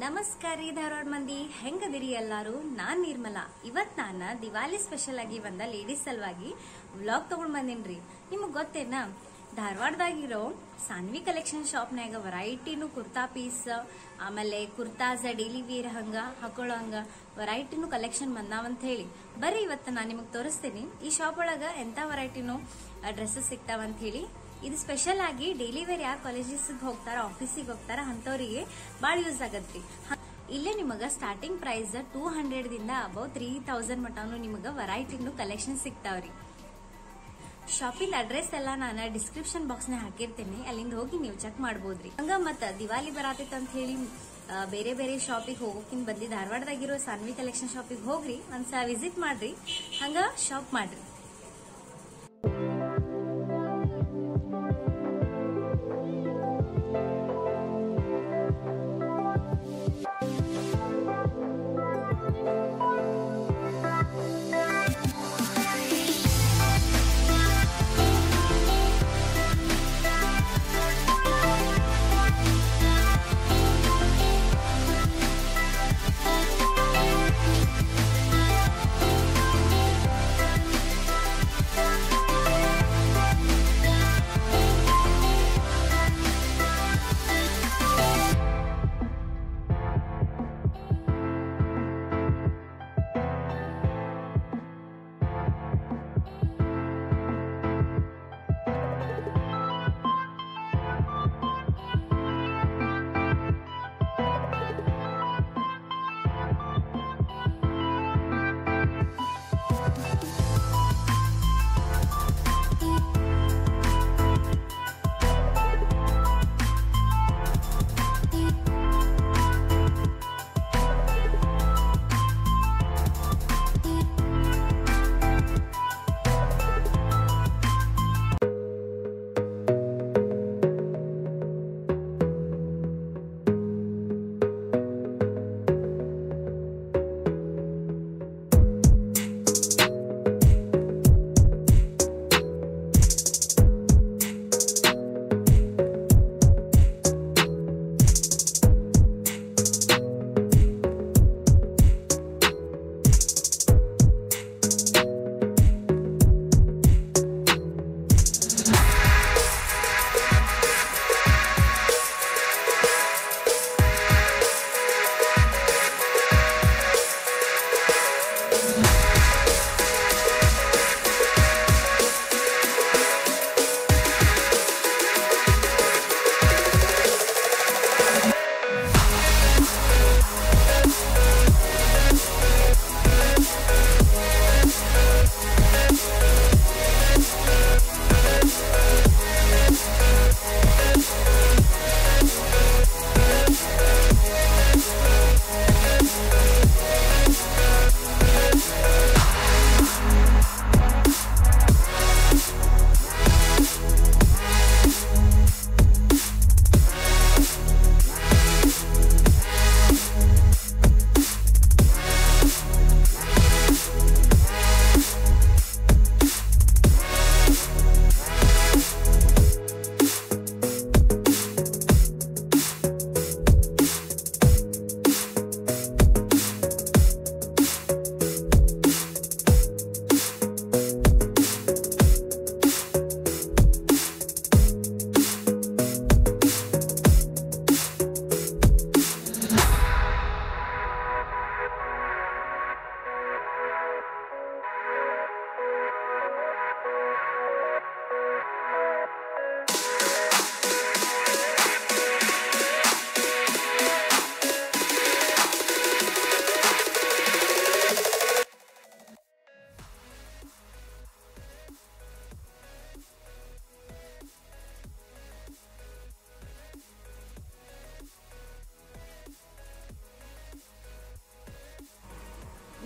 ನಮಸ್ಕಾರ ರೀ ಧಾರವಾಡ ಮಂದಿ. ಹೆಂಗದಿರಿ ಎಲ್ಲಾರು? ನಾನ್ ನಿರ್ಮಲಾ. ಇವತ್ ನಾನ ದಿವಾಲಿ ಸ್ಪೆಷಲ್ ಆಗಿ ಬಂದ ಲೇಡೀಸ್ ಸಲುವಾಗಿ ವ್ಲಾಗ್ ತಗೊಂಡ್ ಬಂದೇನ್ರಿ. ನಿಮಗ್ ಗೊತ್ತೇನ? ಧಾರವಾಡದಾಗಿರೋ ಸಾನ್ವಿ ಕಲೆಕ್ಷನ್ ಶಾಪ್ನ್ಯಾಗ ವೆರೈಟಿನೂ ಕುರ್ತಾ ಪೀಸ್ ಆಮೇಲೆ ಕುರ್ತಾಸ್ ಡೈಲಿ ವೇರ್ ಹಂಗ ಹಾಕೊಳ್ಳೋ ಹಂಗ ವೆರೈಟಿನೂ ಕಲೆಕ್ಷನ್ ಬಂದಾವಂತ ಹೇಳಿ. ಬರ್ರಿ ಇವತ್ತು ನಾನು ನಿಮಗ್ ತೋರಿಸ್ತೀನಿ. ಈ ಶಾಪ್ ಒಳಗ ಎಂತ ವೆರೈಟಿನೂ ಡ್ರೆಸ್ಸಸ್ ಸಿಗ್ತಾವಂತ ಹೇಳಿ. ಇದು ಸ್ಪೆಷಲ್ ಆಗಿ ಡೈಲಿ ವೇರ್ ಯಾರು ಕಾಲೇಜಸ್ ಹೋಗ್ತಾರ ಆಫೀಸಿಗೆ ಹೋಗ್ತಾರ ಅಂತವ್ರಿಗೆ ಬಾಳ ಯೂಸ್ ಆಗತ್ತೆ. ಇಲ್ಲೇ ನಿಮಗೆ ಸ್ಟಾರ್ಟಿಂಗ್ ಪ್ರೈಸ್ ಟೂ ಹಂಡ್ರೆಡ್ ದಿಂದ ಅಬೌವ್ ತ್ರೀ ತೌಸಂಡ್ ಮಟನು ನಿಮಗೆ ವೆರೈಟಿನು ಕಲೆಕ್ಷನ್ ಸಿಗ್ತಾವ್ರಿ. ಶಾಪಿಂಗ್ ಅಡ್ರೆಸ್ ಎಲ್ಲ ನಾನು ಡಿಸ್ಕ್ರಿಪ್ಷನ್ ಬಾಕ್ಸ್ನ ಹಾಕಿರ್ತೀನಿ, ಅಲ್ಲಿಂದ ಹೋಗಿ ನೀವು ಚೆಕ್ ಮಾಡಬಹುದ್ರಿ ಹಂಗ ಮತ್ತ ದಿವಾಲಿ ಅಂತ ಹೇಳಿ ಬೇರೆ ಬೇರೆ ಶಾಪಿಗೆ ಹೋಗೋಕಿನ್ ಬಂದಿ ಧಾರವಾಡದಾಗಿರೋ ಸಾನ್ವಿ ಕಲೆಕ್ಷನ್ ಶಾಪಿಗೆ ಹೋಗ್ರಿ, ಒಂದ್ಸಲ ವಿಸಿಟ್ ಮಾಡ್ರಿ, ಹಂಗ ಶಾಪ್ ಮಾಡ್ರಿ.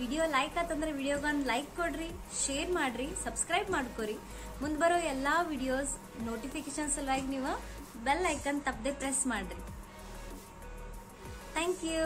ವಿಡಿಯೋ ಲೈಕ್ ಆತಂದ್ರೆ ವಿಡಿಯೋಗೊಂದು ಲೈಕ್ ಕೊಡ್ರಿ, ಶೇರ್ ಮಾಡ್ರಿ, ಸಬ್ಸ್ಕ್ರೈಬ್ ಮಾಡ್ಕೊರಿ. ಮುಂದೆ ಬರೋ ಎಲ್ಲಾ ವಿಡಿಯೋಸ್ ನೋಟಿಫಿಕೇಶನ್ ಸಲುವಾಗಿ ನೀವು ಬೆಲ್ ಐಕನ್ ತಪ್ಪದೆ ಪ್ರೆಸ್ ಮಾಡ್ರಿ. Thank you